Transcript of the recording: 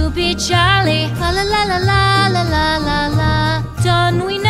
to be jolly. La la la la la la la la la. Don't we know?